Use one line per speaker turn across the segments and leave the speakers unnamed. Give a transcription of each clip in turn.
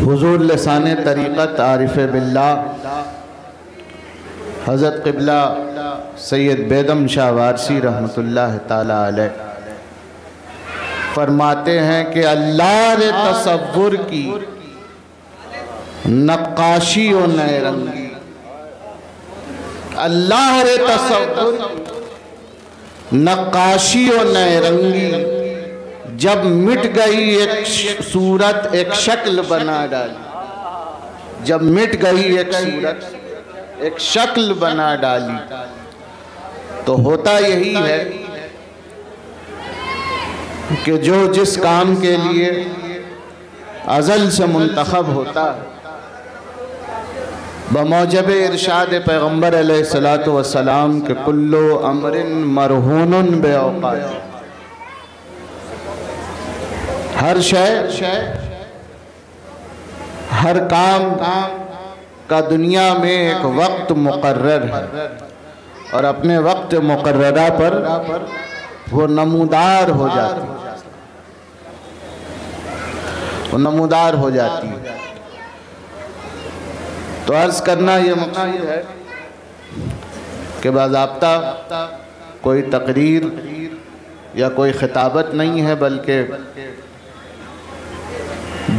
हुजूर लसान तरीक़त आरिफ बिल्ला, हज़रत क़िबला सैद बेदम शाह वारसी रहमतुल्लाह ताला फरमाते हैं कि अल्लाह रे तसव्वुर की नक्काशी और नए रंगी। अल्लाह रे तसव्वुर नक्काशी और नए रंगी। जब मिट गई एक सूरत, एक शक्ल बना डाली। जब मिट गई एक सूरत, एक शक्ल बना डाली। तो होता यही है कि जो जिस काम के लिए अज़ल से मुंतखब होता है बमौजब इरशाद पैगंबर सलाम के कुल्लो अमरिन मरहून बेऔकात। हर शय, हर काम का दुनिया में एक वक्त मुकर्र है। और अपने वक्त मुकर्रा पर वो नमूदार हो जाती वो नमूदार हो जाती है। तो अर्ज़ करना ये मकसूद है कि बाबा कोई तकरीर या कोई खिताबत नहीं है, बल्कि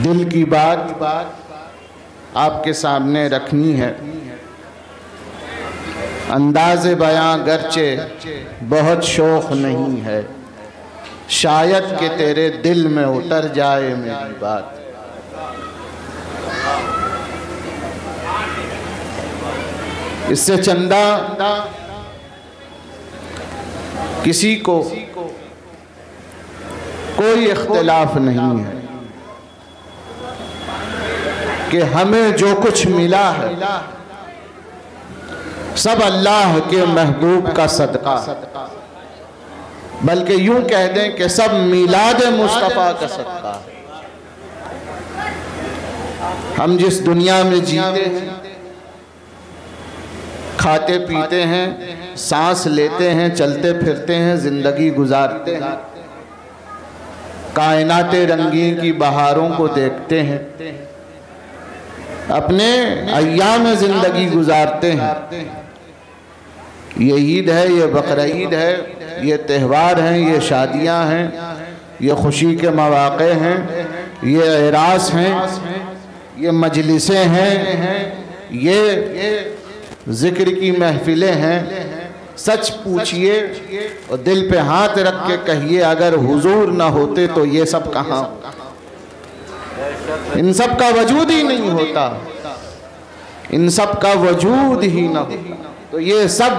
दिल की बात आपके सामने रखनी है। अंदाज बयां गरचे, बहुत शौक नहीं है। शायद के तेरे दिल में उतर जाए मेरी बात। इससे चंदा किसी को कोई इख्तलाफ नहीं है। कि हमें जो कुछ मिला है, सब अल्लाह के महबूब का सदका बल्कि यूँ कह दें कि सब मिलाद मुस्तफ़ा का सदका हम जिस दुनिया में जीते हैं, खाते पीते हैं, सांस लेते हैं, चलते फिरते हैं, ज़िंदगी गुजारते हैं, कायनात रंगीन की बहारों को देखते हैं अपने अयाम ज़िंदगी गुजारते हैं। ये ईद है, ये बकर ईद है, ये त्यौहार हैं, ये शादियाँ हैं, ये खुशी के मौाक़े हैं, ये एरास हैं, ये मजलिसें हैं, ये ज़िक्र की महफिलें हैं। सच पूछिए और दिल पे हाथ रख के कहिए, अगर हुजूर ना होते तो ये सब कहाँ? इन सब का वजूद ही नहीं होता। इन सब का वजूद ही ना होता। तो ये सब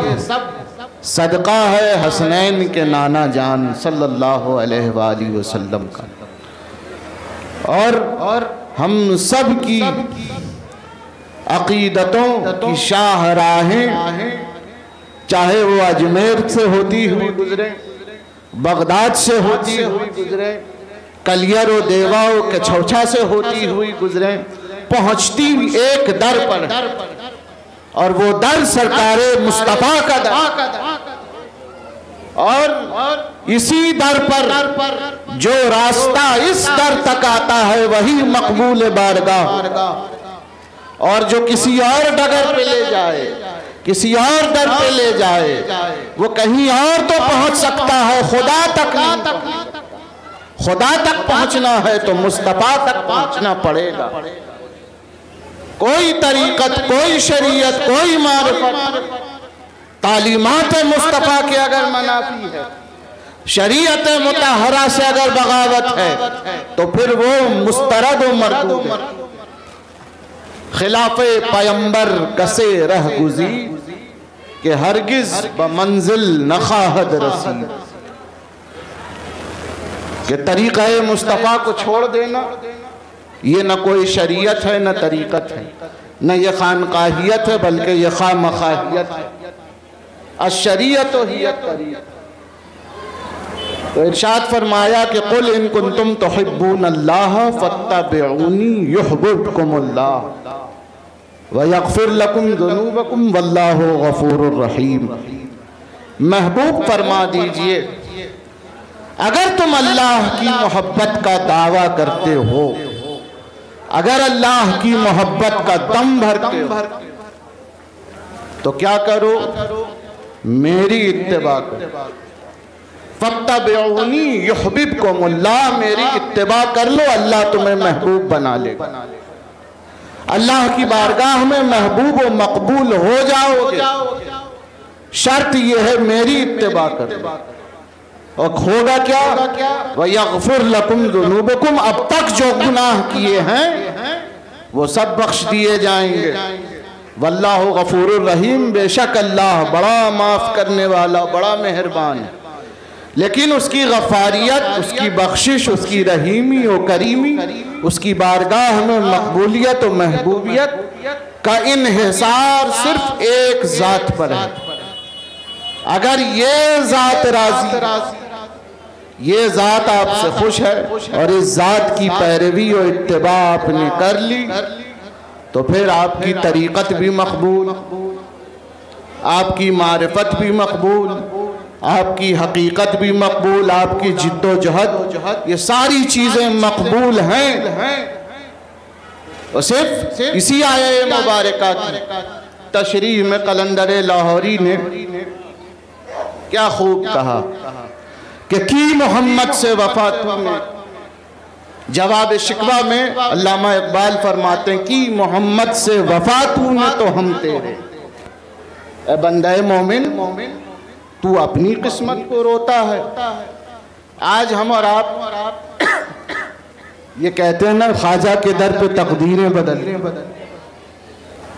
सदका है हसनैन के नाना जान सल्लल्लाहु अलैहि वसल्लम का। और और हम सब की अकीदतों की शाहराहें, चाहे वो अजमेर से होती हुई गुजरे, बगदाद से होती हुई गुजरे कलियर देवाओं के छौछा से होती हुई गुजरे पहुँचती एक दर पर। और वो दर सरकार मुस्तफ़ा का दर। और इसी दर पर जो रास्ता इस दर तक आता है वही मकबूल बारगाह। और जो किसी और डगर पे ले जाए किसी और दर पे ले जाए वो कहीं और तो पहुँच सकता है खुदा तक नहीं। खुदा तक पहुँचना है तो मुस्तफ़ा तक पहुँचना पड़ेगा। कोई तरीकत, कोई शरीयत, कोई मारफत। तालीमत मुस्तफ़ा के अगर मनाफी है, शरीयत मुतहरा से अगर बगावत है तो फिर वो मुस्तरद मरदूद खिलाफ पैम्बर कसे रह गुजी के हरगिज ब मंजिल नखाहद रसी कि तरीक़ा मुस्तफ़ा को छोड़ देना। ये न कोई शरीयत है, न तरीक़त है। न ये खानकाहियत है, बल्कि ये खा मखाहियत है अशरीत तो इरशाद फरमाया कि कुल इन कुन तुम तो हिब्बून अल्लाह फ़त्तबिऊनी युहब्बुकुमुल्लाह। व यगफिर लकुम जुनूबकुम वल्लाहु गफूरुर रहीम। महबूब फरमा दीजिए। अगर तुम अल्लाह की मोहब्बत का दावा करते हो, अगर अल्लाह की मोहब्बत का दम भर तो क्या करो? मेरी इत्तेबा करो। फतबनी युहबिब को मुल्ला मेरी इत्तेबा कर लो, अल्लाह तुम्हें महबूब बना ले अल्लाह की बारगाह में महबूब व मकबूल हो जाओगे। शर्त यह है मेरी इत्तेबा कर और होगा क्या? वह यगफुर लकुम जुनूबकुम। अब तक जो गुनाह किए हैं वो सब बख्श दिए जाएँगे। वल्लाह गफूर रहीम बेशक अल्लाह बड़ा माफ़ करने वाला बड़ा मेहरबान है। लेकिन उसकी गफारियत उसकी बख्शिश उसकी रहीमी और करीमी उसकी बारगाह में मकबूलियत और महबूबियत का इनहिसार सिर्फ़ एक ज़ात पर है। अगर ये ज़ात राज़ी ये ज़ात आपसे खुश है और इस ज़ात की पैरवी और इत्तबा आपने कर ली तो फिर आपकी तरीक़त भी मकबूल आपकी मारफत भी मकबूल आपकी हकीकत भी मकबूल आपकी जिद्दोजहद ये सारी चीज़ें मकबूल हैं। और सिर्फ़ इसी आय मुबारक तशरी में कलंदर लाहौरी ने क्या खूब कहा। कि की मोहम्मद से वफा तुमने जवाब शिकवा में अल्लामा इकबाल फरमाते हैं कि मोहम्मद से वफा तूने तो हम तेरे। बंदे मोमिन तू अपनी किस्मत को रोता है। आज हम और आप ये कहते हैं ना ख्वाजा के दर पे तकदीरें बदल।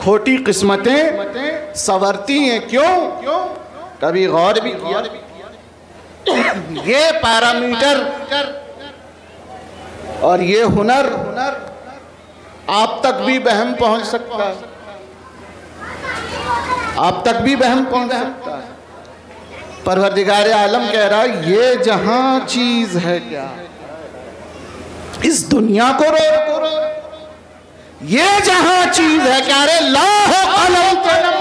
खोटी किस्मतें सवरती हैं क्यों क्यों? कभी गौर भी किया। ये पैरामीटर और ये हुनर हुनर आप तक भी बहम पहुँच सकता है। आप तक भी बहम पहुँच सकता है। परवरदिगार आलम कह रहा है, ये जहाँ चीज़ है क्या? इस दुनिया को रो ये जहाँ चीज़ है क्या रे? लाहो कलम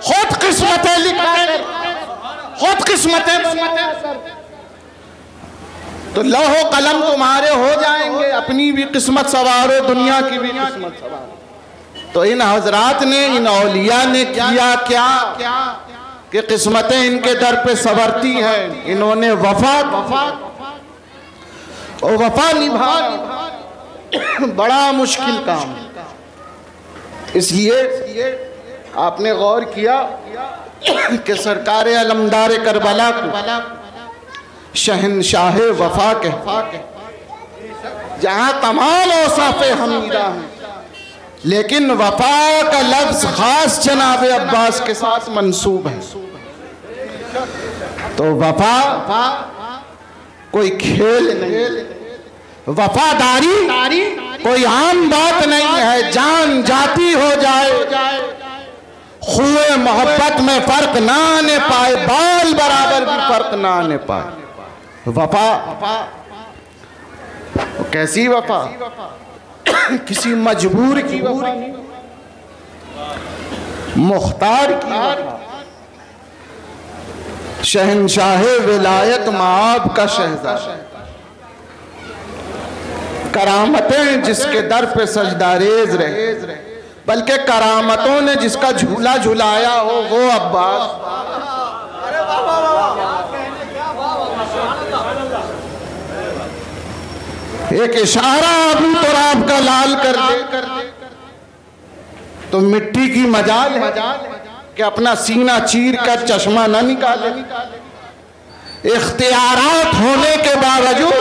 खुद किस्मतें लिखा खुद किस्मतें तो लहो कलम तुम्हारे हो जाएँगे, अपनी भी किस्मत सवारो दुनिया की भी किस्मत सवारो तो इन हजरात ने, इन औलिया ने किया क्या? क्या कि किस्मतें इनके दर पे सवरती हैं। इन्होंने वफा वफा और वफा निभा। बड़ा मुश्किल काम। इसलिए आपने गौर किया कि सरकार अलमदार करबला को शहनशाह वफा के। जहाँ तमाम औसाफ हमीदा हैं। लेकिन वफा का लफ्ज खास जनाब अब्बास के साथ मंसूब है। तो वफा कोई खेल नहीं वफादारी कोई आम बात नहीं है। जान जाती हो जाए। खुए मोहब्बत में फ़र्क ना आने पाए, बाल बराबर भी फ़र्क ना आने पाए। वफा। कैसी वफा? किसी मजबूर की वफा मुख्तार की शहनशाह विलायत माब का शहजादा। करामतें जिसके दर पे सजदारेज रहे। बल्कि करामतों ने जिसका झूला झुलाया हो वो अब्बास। एक इशारा अबू तुराब का लाल कर दे। तो मिट्टी की मजाल है कि अपना सीना चीर कर चश्मा न निकाले। इख्तियारात होने के बावजूद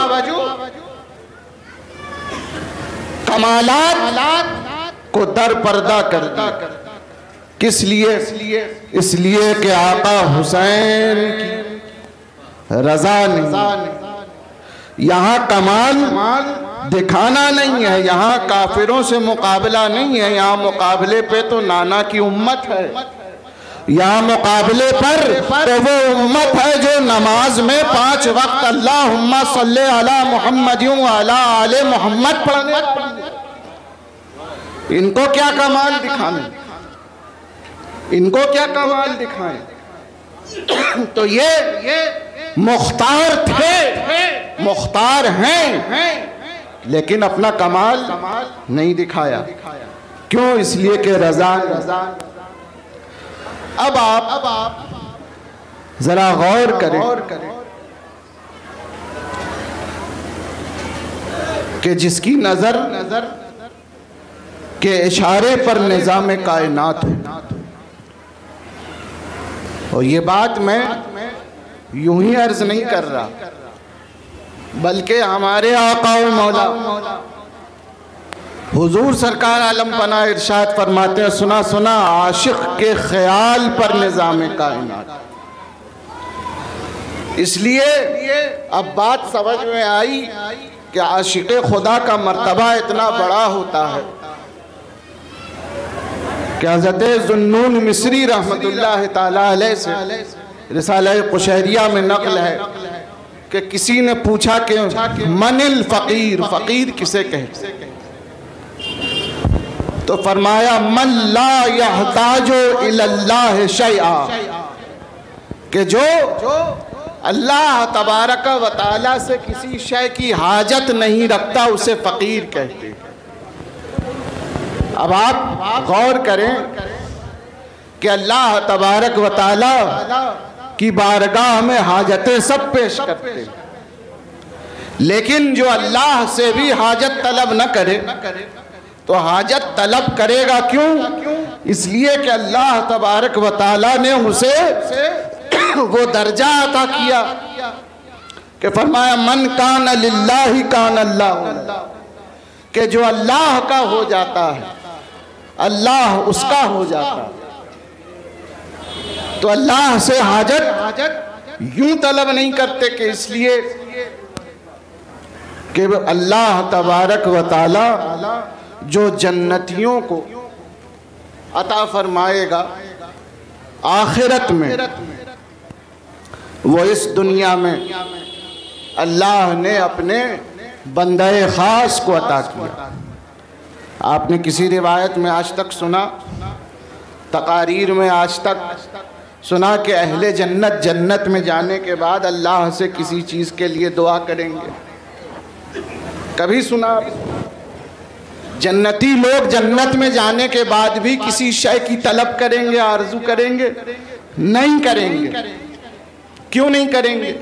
कमालात को दर पर्दा कर दी किस लिए? इसलिए कि आका हुसैन की रजा नहीं। यहाँ कमाल दिखाना नहीं है, यहाँ काफिरों से मुकाबला नहीं है, यहाँ मुकाबले पे तो नाना की उम्मत है। यहाँ मुकाबले पर तो वो उम्मत है जो नमाज़ में पाँच वक्त अल्लाह सल्ले मोहम्मद अला आले मोहम्मद पढ़ने इनको क्या कमाल दिखाने? इनको क्या कमाल दिखाए तो ये ये मुख्तार थे। मुख्तार हैं। लेकिन अपना कमाल नहीं दिखाया। क्यों इसलिए कि रजा? अब आप अब आप जरा गौर करें कि जिसकी नज़र नज़र के इशारे पर निज़ाम कायनात हो। और ये बात मैं यूँ ही अर्ज़ नहीं कर रहा, बल्कि हमारे आका मौला, हुजूर सरकार आलम पना इरशाद फरमाते हैं, सुना सुना, आशिक के ख्याल पर निज़ाम कायनात। इसलिए अब बात समझ में आई कि आशिक खुदा का मर्तबा इतना बड़ा होता है। कि हज़रत जुन्नून मिस्री रहमत से रिसाल कुशहरिया में नकल है कि किसी ने पूछा कि मनिल फ़कीर फ़कीर किसे कहे? तो फरमाया, मन ला जो अल्लाह तबारक व से किसी शय की हाजत नहीं रखता, उसे फ़कीर कहते अब आप गौर करें कि अल्लाह तबारक व ताला की बारगाह में हाजतें सब पेश करते लेकिन जो अल्लाह से भी हाजत तलब न करे तो हाजत तलब करेगा क्यों? इसलिए कि अल्लाह तबारक व ने उसे वो दर्जा अता किया कि फरमाया, मन कान अल्लाह कान अल्लाह के जो अल्लाह का हो जाता है अल्लाह उसका हो जाता। तो अल्लाह से हाजत हाजत यूँ तलब नहीं करते कि इसलिए कि अल्लाह तबारक व ताला जो जन्नतियों को अता फरमाएगा आखिरत में वो इस दुनिया में अल्लाह ने अपने बंदे ख़ास को अता किया। आपने किसी रिवायत में आज तक सुना? तकारीर में आज तक सुना कि अहले जन्नत जन्नत में जाने के बाद अल्लाह से किसी चीज़ के लिए दुआ करेंगे? कभी सुना जन्नती लोग जन्नत में जाने के बाद भी किसी शय की तलब करेंगे, आरज़ू करेंगे? नहीं करेंगे। क्यों नहीं करेंगे?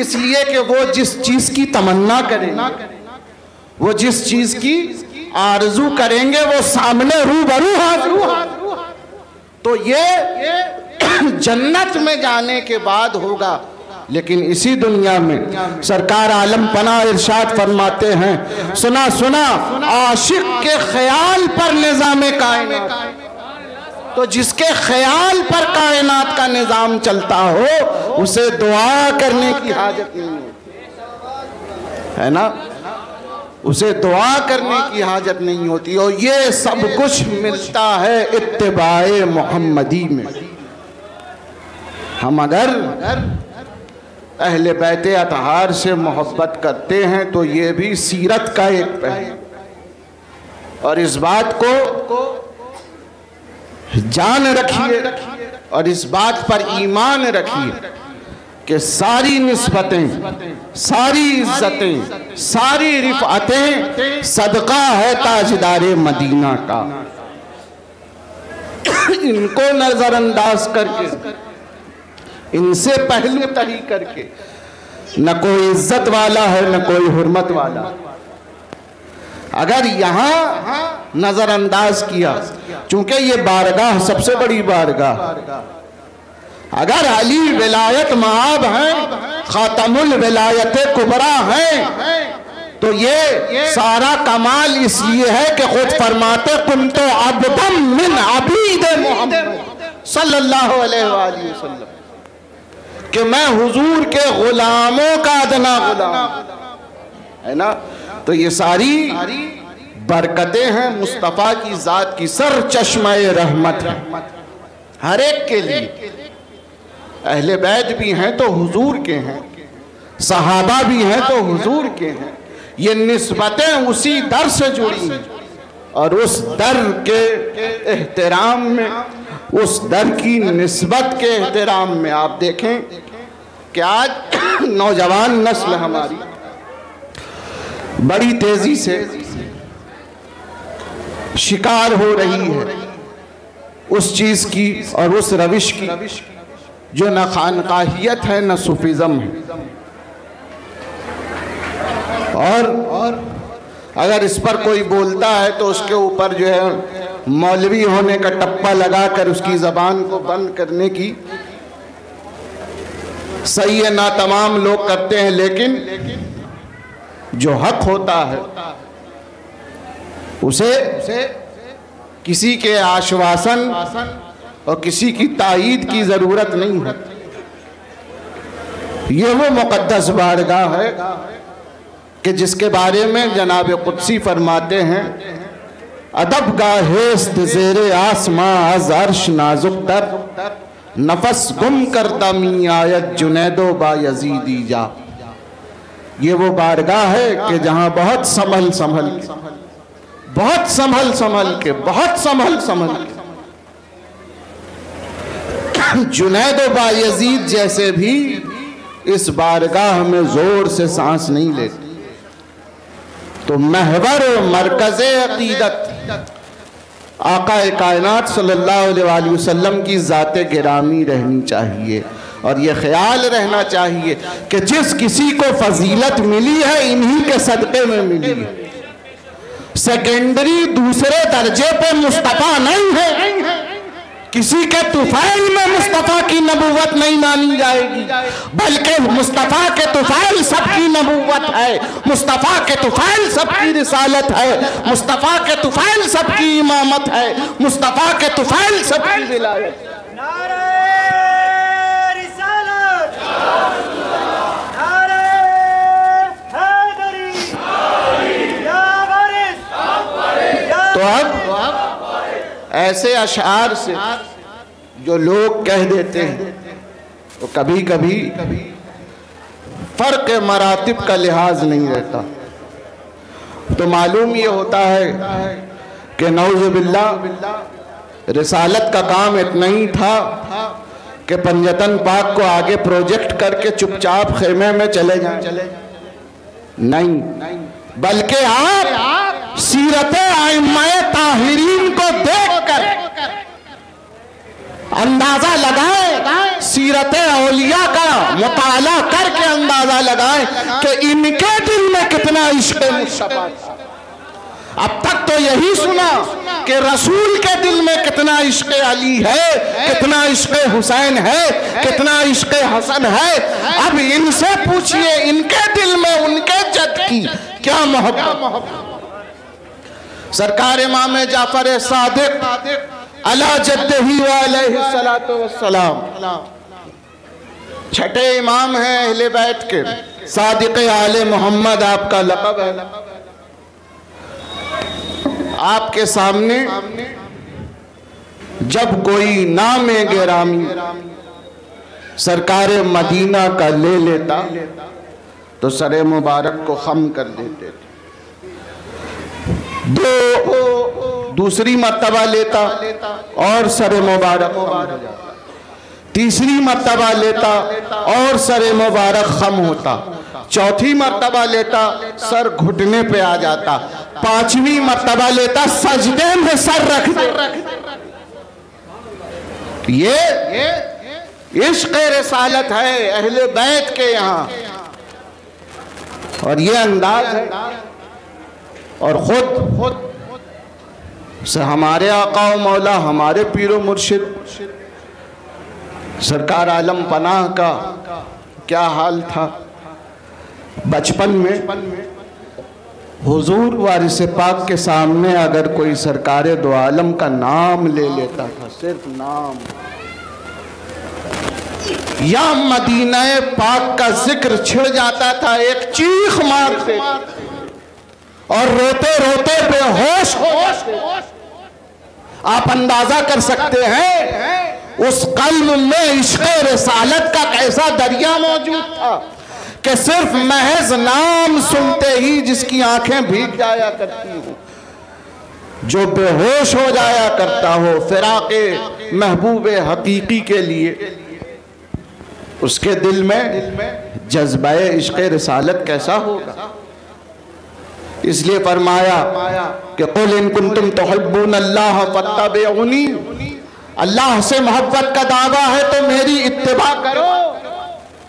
इसलिए कि वो जिस चीज़ की तमन्ना करेंगे। वो जिस चीज़ की आरज़ू करेंगे, वो सामने रूबरू हाजिर तो ये जन्नत में जाने के बाद होगा, लेकिन इसी दुनिया में सरकार आलम पना इरशाद फरमाते हैं, सुना सुना, आशिक के ख्याल पर निज़ाम कायनात। तो जिसके ख्याल पर कायनात का निज़ाम चलता हो, उसे दुआ करने की हाजत नहीं है ना? उसे दुआ करने की हाजत नहीं होती और ये सब कुछ मिलता है इत्तबाए मोहम्मदी में। हम अगर अहले बैत अतहार से मोहब्बत करते हैं तो ये भी सीरत का एक पहलू। और इस बात को जान रखिए और इस बात पर ईमान रखिए। कि सारी नस्बतें, सारी इज्जतें, सारी रिफातें सदका है ताजदार मदीना का। इनको नजरअंदाज करके, इनसे पहलू तही करके, न कोई इज़्ज़त वाला है, न कोई हुरमत वाला। अगर यहाँ नजरअंदाज किया, चूँकि ये बारगाह सबसे बड़ी बारगाह अगर अली विलायत महाब हैं, खातमुल विलायत कुबरा हैं तो ये सारा कमाल इसलिए है कि खुद फरमाते कुम तो अबदम मिन अबीद सल्लल्लाहु अलैहि वसल्लम, कि मैं हुजूर के गुलामों का अदना गुलाम है। ना? तो ये सारी बरकतें हैं मुस्तफ़ा की ज़ात की सर चश्मा रहमत हर एक के लिए। अहले बैत भी हैं तो हुजूर के हैं, सहाबा भी हैं तो हुजूर के हैं। ये नस्बतें उसी दर से जुड़ी हैं और उस दर के एहतराम में, उस दर की नस्बत के एहतराम में आप देखें कि आज नौजवान नस्ल हमारी बड़ी तेज़ी से शिकार हो रही है उस चीज़ की और उस रविश की। जो न खानकाहियत है, न सूफिज्म। है और अगर इस पर कोई बोलता है तो उसके ऊपर जो है, मौलवी होने का टप्पा लगाकर उसकी जबान को बंद करने की सही है, ना तमाम लोग करते हैं, लेकिन जो हक होता है उसे किसी के आश्वासन और किसी की तायीद की ज़रूरत नहीं है। ये वो मुक़दस बारगाह है कि जिसके बारे में जनाब कुदसी फरमाते हैं, अदब गाहेस्त जेर आसमां अज अर्श नाजुक तर, नफस गुम करता मी आयत जुनैदो बा यजीदी जा। ये वो बारगाह है कि जहाँ बहुत संभल संभल बहुत संभल संभल के, बहुत संभल संभल के जुनैद बायजीद जैसे भी इस बारगाह में ज़ोर से सांस नहीं लेते। तो महवर मरकज अकीदत आका कायनात सल्लल्लाहु की ज़ात गिरामी रहनी चाहिए और ये ख्याल रहना चाहिए कि जिस किसी को फजीलत मिली है, इन्हीं के सदक़े में मिली है। सेकेंडरी दूसरे दर्जे पर मुस्तफ़ा नहीं है। किसी के तुफैल में मुस्तफ़ा की नबूवत नहीं मानी जाएगी बल्कि मुस्तफ़ा के तुफैल सबकी नबूवत है मुस्तफ़ा के तुफैल सबकी रिसालत है मुस्तफ़ा के तुफैल सबकी इमामत है मुस्तफ़ा के तुफैल सबकी विलायत। तो अब ऐसे अशार से जो लोग कह देते हैं, वो तो कभी कभी फ़र्क मरातब का लिहाज नहीं रहता। तो मालूम ये होता है कि नौजबिल्ला रिसालत का काम इतना ही था कि पंजतन पाक को आगे प्रोजेक्ट करके चुपचाप खेमे में चले जाएँ। नहीं, बल्कि आप सीरत ताहिरीन को देखकर अंदाज़ा लगाए, सीरत औलिया का मुताला करके अंदाज़ा लगाए कि इनके दिल में कितना इश्क अब तक तो यही सुना कि रसूल के दिल में कितना इश्क अली है, कितना इश्क हुसैन है, कितना इश्क हसन है। अब इनसे पूछिए, इनके दिल में उनके जद की क्या मोहब्बत? सरकार इमाम जाफ़र सादिक अला सलाम छठे इमाम हैं अहले बैठ के। सादिक आले मोहम्मद आपका लकब है। आपके सामने जब कोई नाम है गिरामी, सरकार मदीना का ले लेता तो सरे मुबारक को खम कर देते थे। दो दूसरी मरतबा लेता और सर मुबारक तीसरी मरतबा लेता और सर मुबारक खम होता। चौथी मरतबा लेता, सर घुटने पे आ जाता। पांचवी मरतबा लेता, सजदे में सर रख ये इश्क रसालत है, अहले बैत के यहाँ। और ये अंदाज है। और खुद खुद से हमारे आका मौला, हमारे पीरो मुर्शिद, सरकार आलम पनाह का क्या हाल था? बचपन में हुजूर वारिस पाक के सामने अगर कोई सरकार दो आलम का नाम ले लेता था, सिर्फ़ नाम। या मदीना पाक का ज़िक्र छिड़ जाता था, एक चीख मारते और रोते रोते बेहोश होश आप अंदाज़ा कर सकते हैं, उस कल्ब में इश्क रसालत का कैसा दरिया मौजूद था कि सिर्फ़ महज नाम सुनते ही जिसकी आँखें भीग जाया करती हो। जो बेहोश हो जाया करता हो फिराके महबूब हकीकी के लिए, उसके दिल में जज्बा इश्क रसालत कैसा होगा? इसलिए फरमाया कि कुल तुम तो अल्लाह फत्तबेउनी अल्लाह से मोहब्बत का दावा है तो मेरी इत्तबा करो।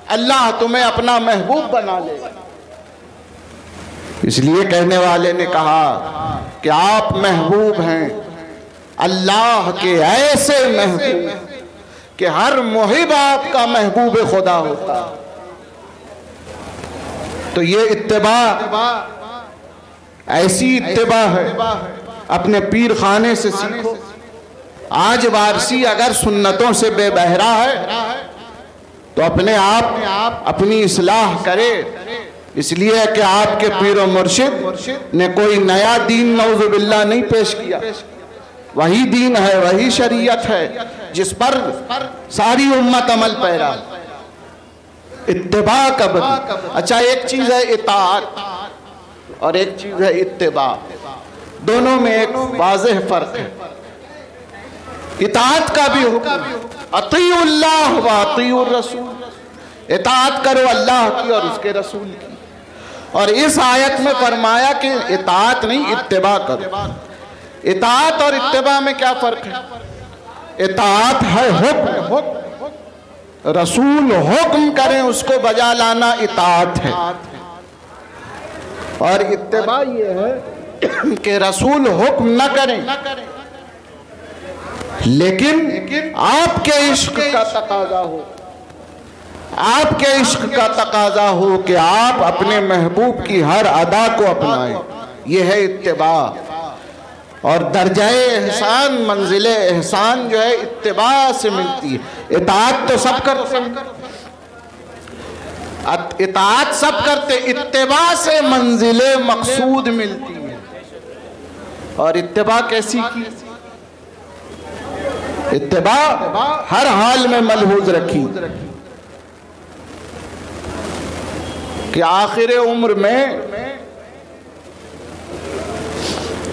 अल्लाह तुम्हें अपना महबूब बना ले। इसलिए कहने वाले ने कहा कि आप महबूब हैं। अल्लाह के ऐसे महबूब कि हर मुहिब आपका महबूब खुदा होता। तो ये इत्तबा ऐसी इतबा है। अपने पीर खाने से सीखो। आज वारसी अगर सुन्नतों से बेबहरा है तो अपने आप अपनी इसलाह करे। इसलिए कि आपके पीर मुर्शिद ने कोई नया दीन नौजुबिल्ला नहीं पेश किया। वही दीन है, वही शरीयत है, जिस पर सारी उम्मत अमल पैरा। इतबा कब अच्छा एक चीज़ है इतात और एक चीज़ है इत्तेबा। दोनों में एक वाजह फ़र्क है। इतात का भी हुक्म अतीउल्लाह व रसूल इतात करो अल्लाह की और उसके रसूल की। और इस आयत में फरमाया कि इतात नहीं, इत्तेबा करो। इतात और इत्तेबा में क्या फ़र्क है? इतात है हुक्म। हुक्म रसूल हुक्म करें, उसको बजा लाना इतात है। और इत्तेबा ये है कि रसूल हुक्म न करें। लेकिन आपके इश्क का तकाजा हो। आपके इश्क का तकाजा हो कि आप अपने महबूब की हर अदा को अपनाएँ। यह है इतबा और दर्जाए एहसान, मंजिल एहसान जो है इतबा से मिलती है। इतात तो सब करते हैं। इतात सब करते, इत्तेबा से मंजिल मकसूद मिलती है। और इत्तेबा कैसी की? इत्तेबा हर हाल में मलहूज रखी। कि आखिर उम्र में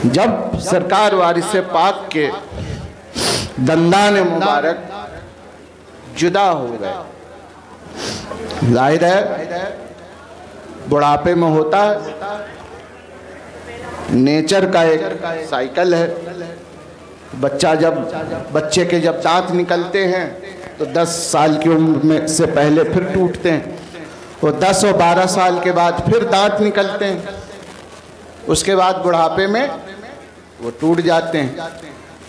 जब सरकार वारिस पाक के दंदान मुबारक जुदा हो गए। ज़ाहिर है, बुढ़ापे में होता है। नेचर का एक साइकिल है। बच्चा जब, बच्चे के जब दांत निकलते हैं तो 10 साल की उम्र में से पहले फिर टूटते हैं। और 10 और 12 साल के बाद फिर दांत निकलते हैं। उसके बाद बुढ़ापे में वो टूट जाते हैं।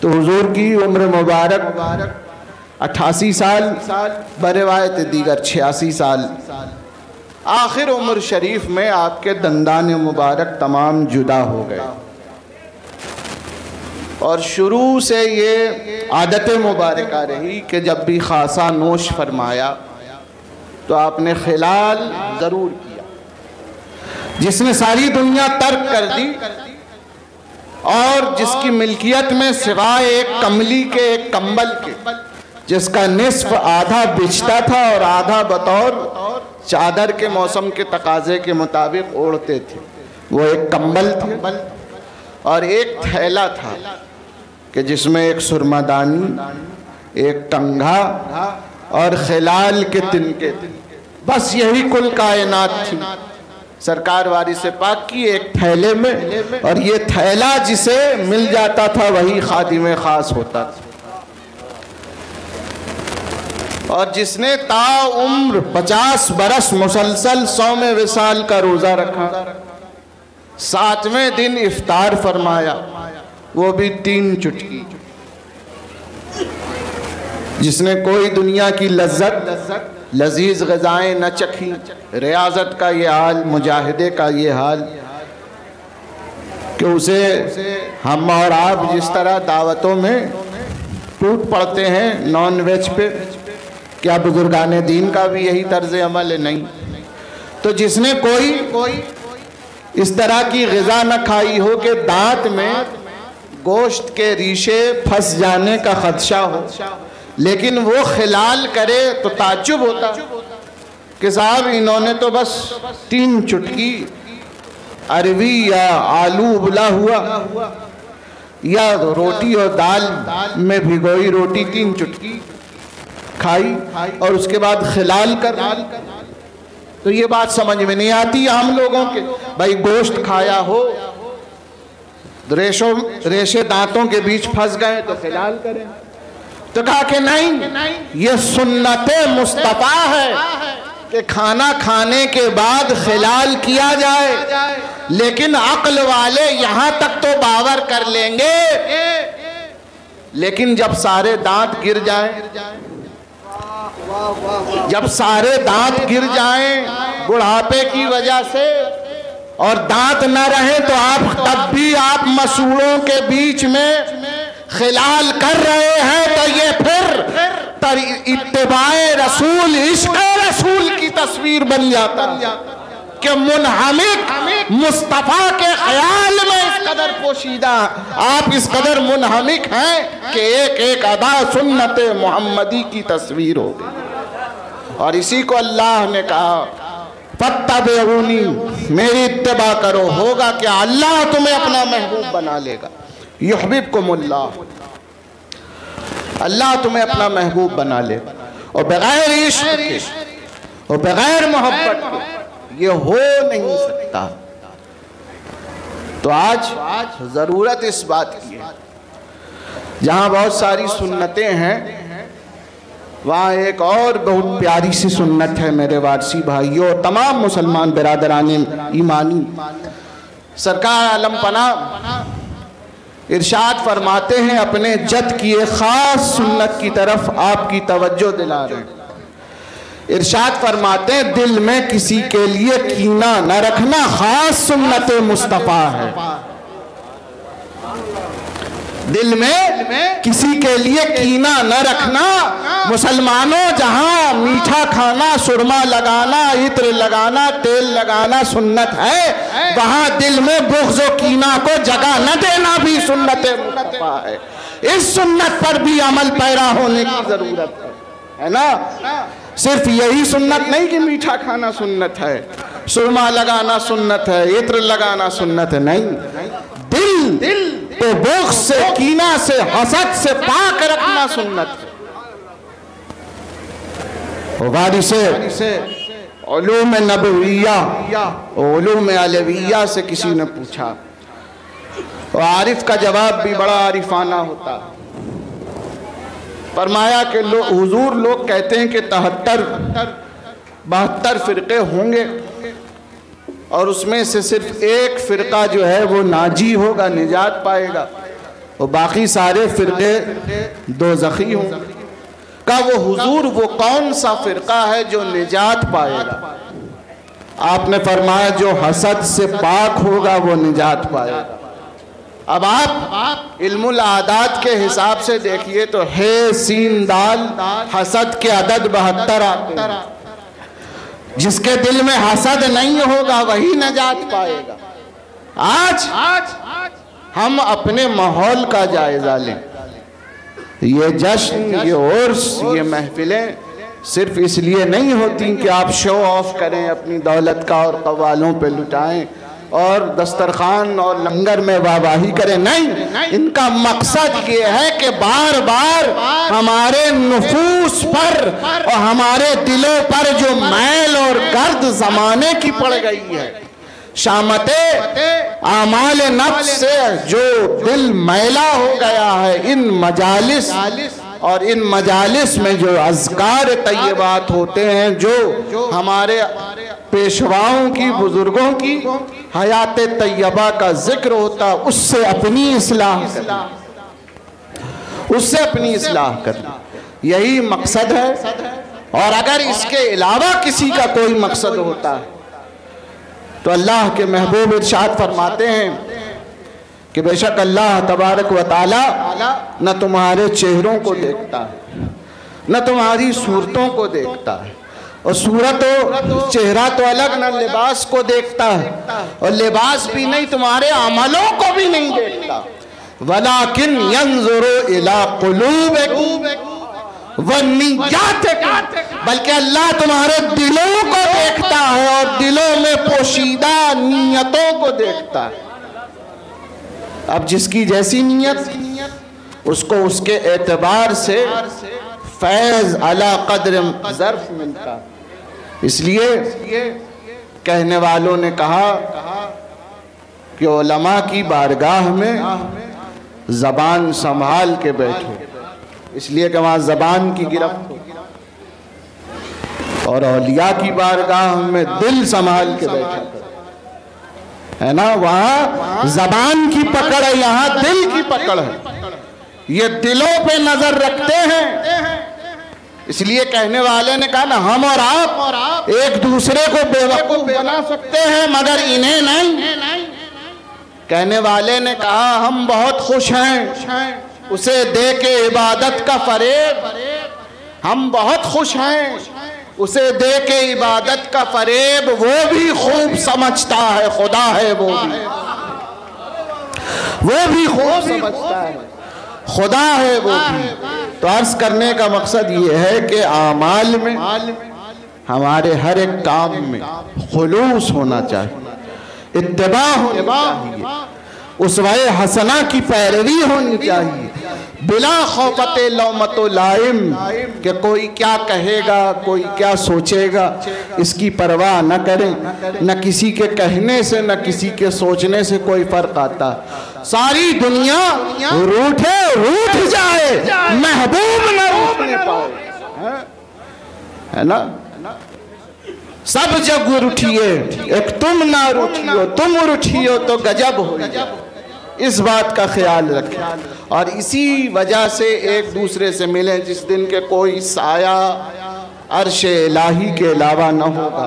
तो हुजूर की उम्र मुबारक मुबारक। अट्ठासी साल, बरवायत दीगर छियासी साल। आखिर उम्र शरीफ में आपके दंदान मुबारक तमाम जुदा हो गए। और शुरू से ये आदत मुबारक आ रही कि जब भी खासा नोश फरमाया तो आपने खिलाल ज़रूर किया। जिसने सारी दुनिया तर्क कर दी, और जिसकी मिल्कियत में सिवाय एक कमली के एक कंबल के जिसका निस्फ आधा बिछता था और आधा बतौर चादर के मौसम के तकाजे के मुताबिक ओढ़ते थे। वो एक कंबल थे और एक थैला था कि जिसमें एक सुरमादानी, एक टंगा और खिलाल के तिनके थे। बस यही कुल कायनात थी। सरकार वारी से पाक की एक थैले में और ये थैला जिसे मिल जाता था वही खादी में खास होता था। और जिसने ता उम्र पचास बरस मुसलसल सौ में विसाल का रोजा रखा, सातवें दिन इफ्तार फरमाया, वो भी तीन चुटकी। जिसने कोई दुनिया की लज्जत, लजीज गजाएँ न चखी, रियाजत का ये हाल, मुजाहिदे का ये हाल, कि उसे हम और आप जिस तरह दावतों में टूट पड़ते हैं नॉन वेज पे क्या बुजुर्गान दीन का भी यही तर्ज अमल है? नहीं। तो जिसने कोई कोई इस तरह की गज़ा न खाई हो कि दांत में गोश्त के रीशे फंस जाने का खदशा हो, लेकिन वो खिलाल करे तो ताजुब होता कि साहब इन्होंने तो बस तीन चुटकी अरवी या आलू उबला हुआ, या रोटी और दाल में भिगोई रोटी तीन चुटकी। खाई और उसके बाद खिलाल कर। तो ये बात समझ में नहीं आती हम लोगों के। भाई गोश्त खाया हो, रेशों, रेशे दांतों के बीच फंस गए तो खिलाल करें। तो कहा कि नहीं, ये सुन्नत मुस्तफ़ा है कि खाना खाने के बाद खिलाल किया जाए, लेकिन अक्ल वाले यहाँ तक तो बावर कर लेंगे। लेकिन जब सारे दांत गिर जाए जब सारे दांत गिर जाएँ बुढ़ापे की वजह से और दांत न रहे तो आप, तब भी आप मसूलों के बीच में खिलाल कर रहे हैं तो ये फिर इतबाए रसूल, इश्क रसूल की तस्वीर बन जाता कि मुनहमिक मुस्तफ़ा के ख्याल में इस कदर पोशीदा। आप इस कदर मुनहमिक हैं कि एक एक अदा सुन्नत मोहम्मदी की तस्वीर हो गई। और इसी को अल्लाह ने कहा पत्ता फत्तबेऊनी मेरी इत्तबा करो होगा क्या? अल्लाह तुम्हें अपना महबूब बना लेगा। युहबिब को मुल्ला अल्लाह तुम्हें अपना महबूब बना लेगा। और बगैर इश्क और बगैर मोहब्बत के ये हो नहीं सकता। तो आज ज़रूरत इस बात की है। जहाँ बहुत सारी सुन्नतें हैं, वहाँ एक और बहुत प्यारी सी सुन्नत है मेरे वारसी भाइयों तमाम मुसलमान बिरादरान ईमानी। सरकार आलम पना इरशाद फरमाते हैं, अपने जद की एक ख़ास सुन्नत की तरफ़ आपकी तवज्जो दिला रहे हैं। इरशाद फरमाते हैं, दिल में किसी के लिए कीना न रखना, ख़ास सुन्नत मुस्तफ़ा है। दिल में किसी के लिए कीना न रखना, मुसलमानों जहाँ मीठा खाना, सुरमा लगाना, इत्र लगाना, तेल लगाना सुन्नत है, वहाँ दिल में बुग्ज कीना को जगह न देना भी सुन्नत है। इस सुन्नत पर भी अमल पैरा होने की ज़रूरत है ना? सिर्फ़ यही सुन्नत नहीं कि मीठा खाना सुन्नत है सुरमा लगाना सुन्नत है इत्र लगाना सुन्नत है नहीं। दिल दिल तो बोख से कीना से हसद से पाक रखना सुन्नत है। से ओलूम नबविया ओलूम अलविया से किसी ने पूछा। और आरिफ का जवाब भी बड़ा आरिफाना होता। फरमाया कि लो, हुजूर लोग कहते हैं कि तहत्तर, बहत्तर फिरके होंगे। और उसमें से सिर्फ़ एक फ़िरका जो है वो नाजी होगा, निजात पाएगा। और बाकी सारे फ़िरके दो जख़ी होंगे। का वो हुजूर, वो कौन सा फ़िरका है जो निजात पाएगा? आपने फरमाया जो हसद से पाक होगा, वो निजात पाएगा। अब आप इल्मुल आदात के हिसाब से देखिए तो हे सीन दाल हसद के अदद बहत्तर आते जिसके दिल में हसद नहीं होगा, वही नजात पाएगा। आज आज हम अपने माहौल का जायजा लें। ये जश्न, ये उर्स, ये महफिलें सिर्फ़ इसलिए नहीं होती कि आप शो ऑफ़ करें, अपनी दौलत का और कवालों पे लुटाएँ। और दस्तरखान और लंगर में वाहवाही करें। नहीं, इनका मकसद ये है कि बार बार हमारे नफूस पर और हमारे दिलों पर जो मैल और गर्द जमाने की पड़ गई है, शामते आमाल नफ्स से जो दिल मैला हो गया है, इन मजालिस और इन मजालिस में जो अजकार तयबात होते हैं, जो हमारे पेशवाओं की, बुज़ुर्गों की हयात तयबा का ज़िक्र होता, उससे अपनी इसलाह उससे अपनी इसलाह कर यही मकसद है। और अगर इसके अलावा किसी का कोई मकसद होता है तो अल्लाह के महबूब इरशाद फरमाते हैं कि बेशक अल्लाह तबारक व न तुम्हारे चेहरों को देखता है न तुम्हारी सूरतों को देखता है। और सूरत हो चेहरा तो अलग ना लिबास को देखता है। और लिबास भी नहीं तुम्हारे अमलों को भी नहीं देखता। वलाकिन यंजुरो इला कुलूब बल्कि अल्लाह तुम्हारे दिलों को देखता है और दिलों में पोशीदा नीयतों को देखता है। अब जिसकी जैसी नीयत उसको उसके एतबार से फैज अला कदर जर्फ मिलता। इसलिए कहने वालों ने कहा कि ओलमा की बारगाह में ज़बान संभाल के बैठो। इसलिए कि वहाँ ज़बान की गिरफ्त हो। और अलिया की बारगाह में दिल संभाल के बैठा करो। है ना? वहाँ जबान की पकड़ है यहाँ दिल की पकड़ है। ये दिलों पे नज़र रखते हैं। इसलिए कहने वाले ने कहा ना, हम और आप एक दूसरे को बेवकूफ़ बना सकते हैं, मगर इन्हें नहीं। कहने वाले ने कहा, हम बहुत खुश हैं। उसे दे के इबादत का फरेब। हम बहुत खुश हैं। उसे दे के इबादत का फरेब, वो भी खूब समझता है, खुदा है वो भी। वो भी खूब समझता है। खुदा है वो भी। तो अर्ज़ करने का मकसद ये है कि आमाल में हमारे हर एक काम में खुलूस होना चाहिए। इत्तबा होनी चाहिए। उस हसना की पैरवी होनी चाहिए। बिला खौफत लौमत लाइम। कि कोई क्या कहेगा कोई क्या सोचेगा। इसकी परवाह न करें। न किसी के कहने से न किसी के सोचने से कोई फ़र्क आता। सारी दुनिया रूठे रूठ जाए। महबूब न रूठने पाए है? ना? सब जग रूठिए एक तुम ना रूठियो तुम रूठियो तो गजब हो इस बात का ख्याल रखें। और इसी वजह से एक दूसरे से मिलें जिस दिन के कोई साया अरश इलाही के अलावा न होगा।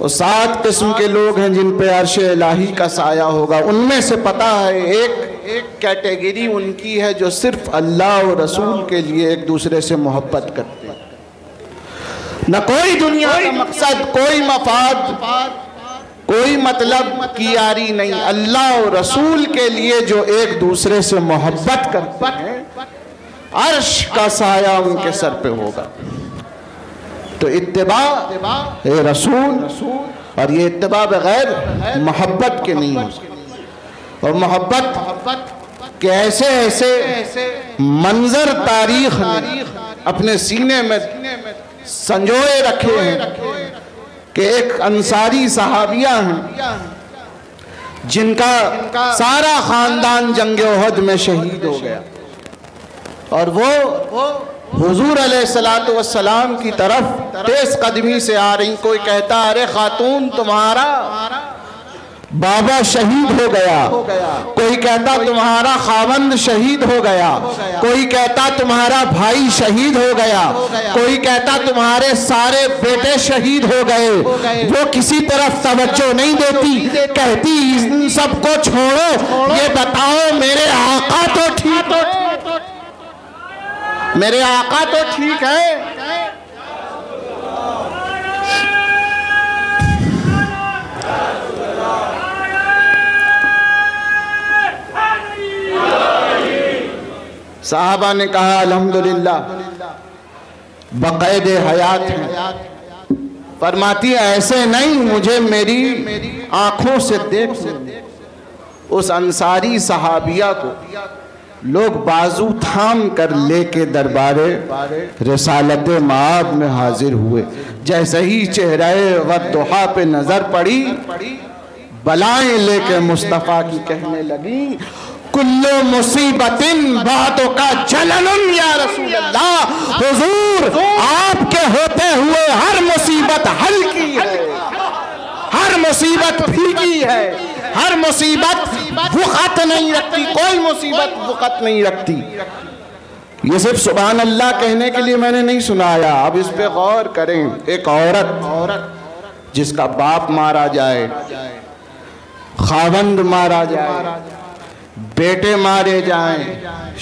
वो सात किस्म के लोग हैं जिन पे अरश इलाही का साया होगा। उनमें से पता है, एक एक कैटेगरी उनकी है जो सिर्फ़ अल्लाह और रसूल के लिए एक दूसरे से मोहब्बत करते हैं। न कोई दुनिया का मकसद, कोई मफाद, कोई मतलब की यारी नहीं। अल्लाह और रसूल के लिए जो एक दूसरे से मोहब्बत करते हैं, अर्श का साया उनके सर पे होगा। तो इत्तबा, ए रसूल, और ये इतबा बगैर मोहब्बत के नहीं हो। और मोहब्बत के ऐसे ऐसे मंजर, तारीख अपने सीने में संजोए रखे हैं कि एक अंसारी सहाबिया हैं जिनका सारा खानदान जंग में शहीद हो गया। और वो हुजूर सलाम की तरफ़ तेज कदमी से आ रही, कोई कहता, अरे खातून, तुम्हारा बाबा शहीद हो गया। कोई कहता, तुम्हारा खावंद शहीद हो गया। कोई कहता, तुम्हारा भाई शहीद हो गया। कोई कहता, तुम्हारे सारे बेटे शहीद हो गए। वो किसी तरफ़ तवज्जो नहीं देती, कहती, इन सबको छोड़ो, ये बताओ मेरे आका तो ठीक मेरे आका तो ठीक है। साहबा ने कहा, अल्हम्दुलिल्लाह, बकैद हयात हैं। फरमाती, ऐसे नहीं, मुझे मेरी आँखों से देख उस अंसारी सहाबिया को लोग बाजू थाम कर लेके दरबारे रसालत माब में हाजिर हुए। जैसे ही चेहरे व दुहा पे नज़र पड़ी, बलाएँ लेके मुस्तफ़ा की कहने लगी, कुल्लो मुसीबतिन बातों का जलन या रसूल अल्लाह हुजूर, आपके होते हुए हर मुसीबत हल्की है, हर मुसीबत फीकी है। हर मुसीबत वक़्त नहीं रखती, कोई मुसीबत वक़्त नहीं रखती। ये सिर्फ़ सुबह अल्लाह कहने के लिए मैंने नहीं सुनाया। अब इस पे गौर करें, एक औरत औरत जिसका बाप मारा जाए, खावंद मारा जाए, बेटे मारे जाएँ,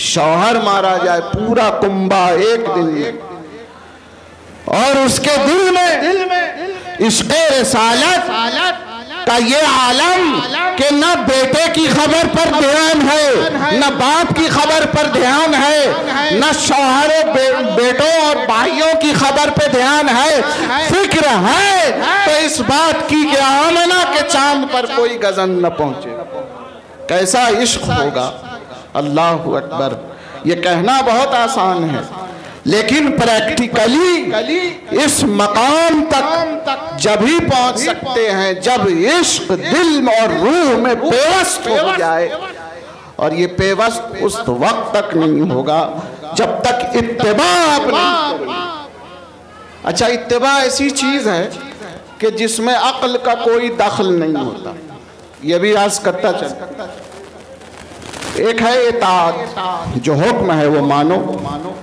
शौहर मारा जाए, पूरा कुंभा एक दिन। में और उसके दिल में दिल में इश्क रसालत का ये आलम कि न बेटे की खबर पर ध्यान है न बाप की खबर पर ध्यान है न शौहर बे, बेटों और भाइयों की खबर पर ध्यान है फ़िक्र है। तो इस बात की कि आमना के चाँद पर कोई गजन न पहुँचे। कैसा इश्क होगा? अल्लाह अकबर। ये कहना बहुत आसान है। लेकिन प्रैक्टिकली इस मकाम तक जब ही पहुँच सकते हैं जब इश्क दिल और रूह में पेवस्त हो जाए और ये पेवस्त उस वक्त तक नहीं होगा जब तक इत्तेबा अच्छा इत्तेबा ऐसी चीज़ है कि जिसमें अक्ल का कोई दखल नहीं होता। ये भी आज करता चल। एक है इतात जो हुक्म है वो मानो मानो।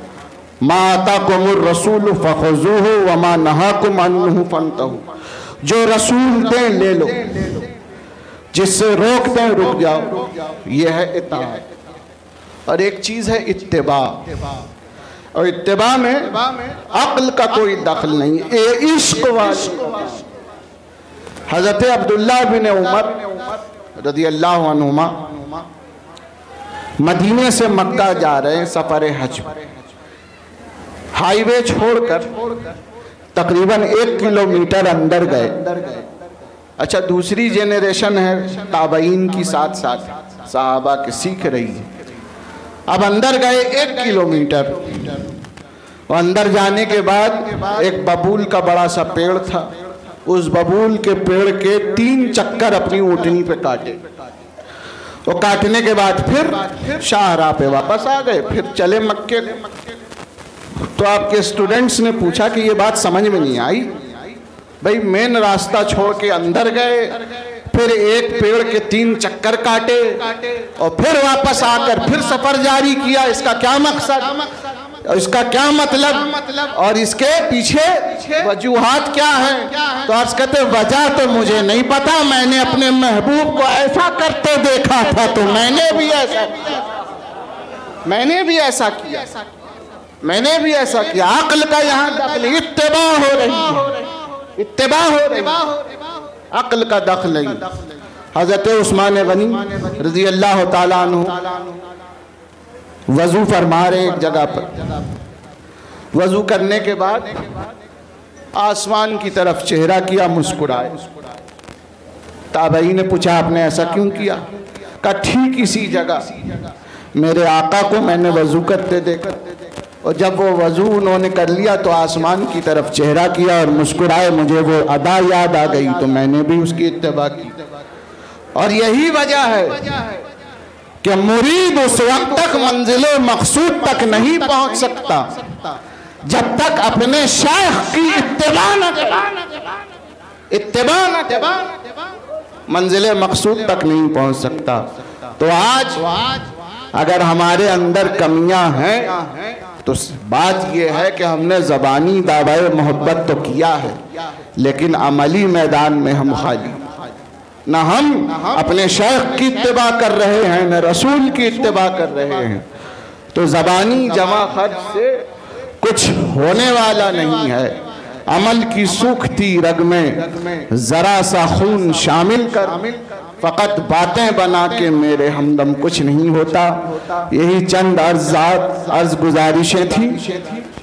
माता कुमुर रसूल फ़खजू हो वमा नहा कुमन फनता जो रसूल दें, ले लो। जिससे रोक दें, रुक जाओ। यह है इतात और एक चीज़ है इत्तेबा। और इत्तेबा में अक्ल का कोई दखल नहीं ए इश्क हज़रत अब्दुल्ला बिन उमर रदी अल्लाह मदीने से मक्का जा रहे हैं सफ़र हज। हाईवे छोड़कर तकरीबन एक किलोमीटर अंदर गए। अच्छा दूसरी जेनरेशन है ताबईन की साथ साथ साहबा के सीख रही है। अब अंदर गए एक किलोमीटर। और अंदर जाने के बाद एक बबूल का बड़ा सा पेड़ था। उस बबूल के पेड़ के तीन चक्कर अपनी ऊटनी पे काटे। वो काटने के बाद फिर शाहरा पे वापस आ गए। फिर चले मक्के। तो आपके स्टूडेंट्स ने पूछा कि ये बात समझ में नहीं आई। भाई मेन रास्ता छोड़ के अंदर गए, फिर एक पेड़ के तीन चक्कर काटे और फिर वापस आकर फिर सफ़र जारी किया। इसका क्या मकसद? इसका क्या मतलब? और इसके पीछे वजूहत क्या है? तो आज कहते वजह तो मुझे नहीं पता। मैंने अपने महबूब को ऐसा करते देखा था तो मैंने भी ऐसा मैंने भी ऐसा किया। मैंने भी ऐसा किया। अकल का यहाँ दखल इत्तेबा हो रही है। इत्तेबा हो रही अकल का दखल हज़रत उस्मान गनी रज़ी अल्लाह तु वज़ू फरमा रहे एक जगह पर। वज़ू करने के बाद आसमान की तरफ़ चेहरा किया मुस्कुराए ताबई ने पूछा, आपने ऐसा क्यों किया? का ठीक इसी जगह। मेरे आका को मैंने वज़ू करते देखा। और जब वो वज़ू उन्होंने कर लिया तो आसमान की तरफ़ चेहरा किया और मुस्कुराए, मुझे वो अदा याद आ गई तो मैंने भी उसकी इतबा की। और यही वजह है कि मुरीद उस वक्त तक मंजिल मकसूद तक नहीं पहुँच सकता, जब तक अपने शेख की इतबा न इतबा न मंजिल मकसूद तक नहीं पहुँच सकता। तो आज, अगर हमारे अंदर कमियाँ हैं तो बात यह है कि हमने ज़बानी दावाए मोहब्बत तो किया है, लेकिन अमली मैदान में हम खाली ना हम अपने शेख की इतबा कर रहे हैं, न रसूल की इतबा कर रहे हैं। तो ज़बानी जमा खर्च से कुछ होने वाला नहीं है। अमल की सूखती रग में, ज़रा सा खून शामिल कर। फ़कत बातें बना के मेरे हमदम कुछ नहीं होता। यही चंद अर्जात, अर्ज़ गुजारिशें थी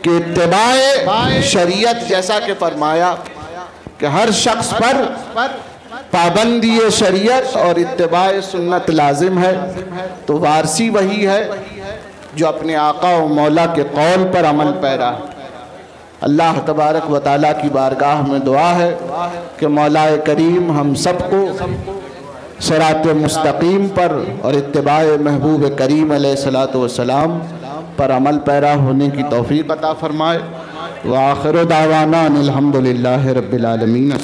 कि इतबाए शरीयत जैसा कि फरमाया कि हर शख्स पर पाबंदी शरीयत और इतबाए सुन्नत लाजिम है। तो वारसी वही है जो अपने आका व मौला के कौल पर अमल पैरा। है अल्लाह तबारक व ताली की बारगाह में दुआ है कि मौलाए करीम हम सबको सरात मुस्तकीम पर और इतबा महबूब करीम सलाम पर अमल पैरा होने की तोफ़ी पता फ़रमाए। व आखिर दावाना अलहमदिल्ला रबालमीन